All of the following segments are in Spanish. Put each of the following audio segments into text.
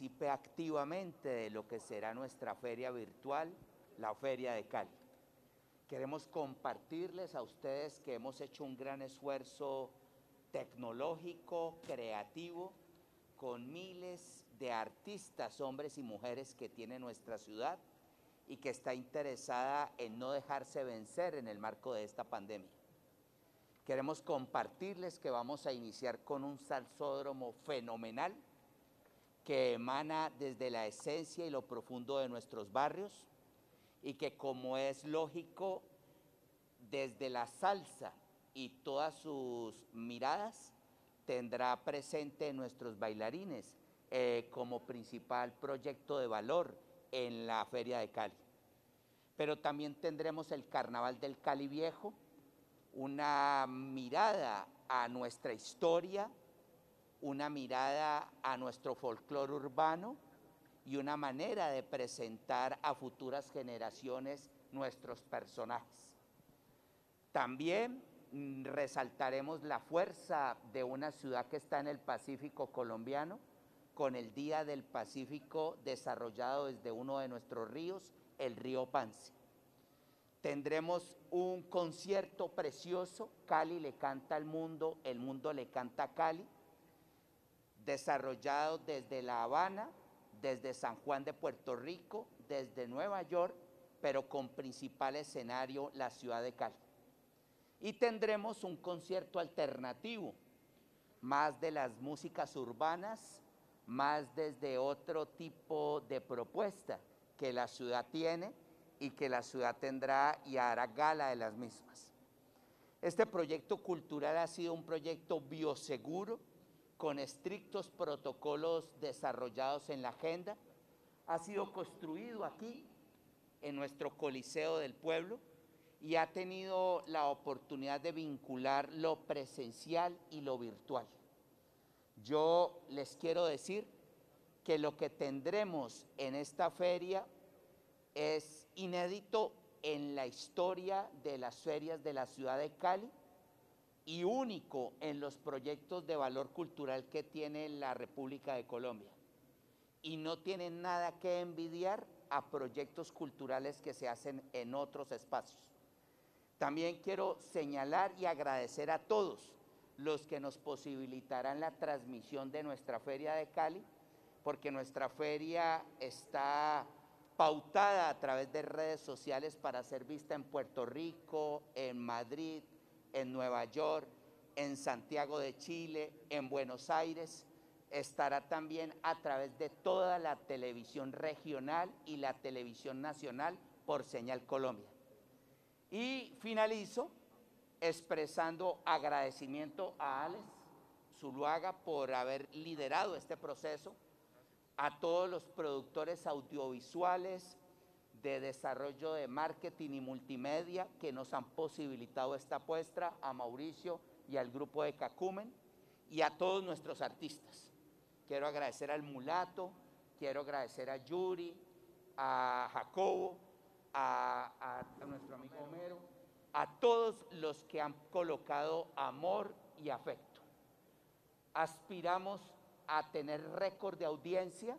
participe activamente de lo que será nuestra feria virtual, la Feria de Cali. Queremos compartirles a ustedes que hemos hecho un gran esfuerzo tecnológico, creativo, con miles de artistas, hombres y mujeres que tiene nuestra ciudad y que está interesada en no dejarse vencer en el marco de esta pandemia. Queremos compartirles que vamos a iniciar con un salsódromo fenomenal que emana desde la esencia y lo profundo de nuestros barrios y que como es lógico, desde la salsa y todas sus miradas, tendrá presente nuestros bailarines eh, como principal proyecto de valor en la Feria de Cali. Pero también tendremos el Carnaval del Cali Viejo, una mirada a nuestra historia, una mirada a nuestro folclore urbano y una manera de presentar a futuras generaciones nuestros personajes. También mm, resaltaremos la fuerza de una ciudad que está en el Pacífico colombiano, con el Día del Pacífico desarrollado desde uno de nuestros ríos, el río Pance. Tendremos un concierto precioso, Cali le canta al mundo, el mundo le canta a Cali, desarrollado desde La Habana, desde San Juan de Puerto Rico, desde Nueva York, pero con principal escenario la ciudad de Cali. Y tendremos un concierto alternativo, más de las músicas urbanas, más desde otro tipo de propuesta que la ciudad tiene y que la ciudad tendrá y hará gala de las mismas. Este proyecto cultural ha sido un proyecto bioseguro, con estrictos protocolos desarrollados en la agenda, ha sido construido aquí, en nuestro Coliseo del Pueblo, y ha tenido la oportunidad de vincular lo presencial y lo virtual. Yo les quiero decir que lo que tendremos en esta feria es inédito en la historia de las ferias de la ciudad de Cali y único en los proyectos de valor cultural que tiene la República de Colombia. Y no tiene nada que envidiar a proyectos culturales que se hacen en otros espacios. También quiero señalar y agradecer a todos los que nos posibilitarán la transmisión de nuestra Feria de Cali, porque nuestra feria está pautada a través de redes sociales para ser vista en Puerto Rico, en Madrid, en Nueva York, en Santiago de Chile, en Buenos Aires. Estará también a través de toda la televisión regional y la televisión nacional por Señal Colombia. Y finalizo expresando agradecimiento a Alex Zuluaga por haber liderado este proceso, a todos los productores audiovisuales, de desarrollo de marketing y multimedia que nos han posibilitado esta puesta, a Mauricio y al grupo de Cacumen y a todos nuestros artistas. Quiero agradecer al Mulato, quiero agradecer a Yuri, a Jacobo, a, a nuestro amigo Homero, a todos los que han colocado amor y afecto. Aspiramos a tener récord de audiencia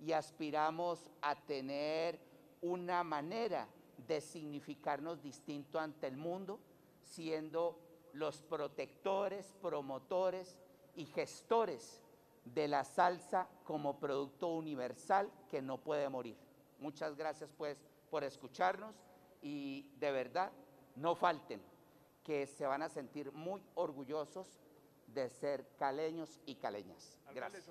y aspiramos a tener una manera de significarnos distinto ante el mundo, siendo los protectores, promotores y gestores de la salsa como producto universal que no puede morir. Muchas gracias pues por escucharnos y de verdad no falten, que se van a sentir muy orgullosos de ser caleños y caleñas. Gracias.